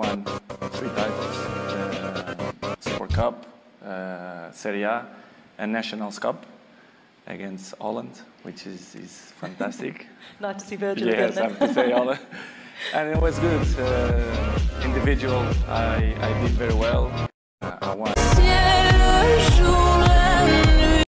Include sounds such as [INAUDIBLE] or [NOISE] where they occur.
won three titles: uh, Super Cup, uh, Serie A, and Nationals Cup against Holland, which is, is fantastic. [LAUGHS] nice to see Virgil yes, again. I have to say [LAUGHS] Holland. and it was good. Uh, individual, I, I did very well. Uh, I won.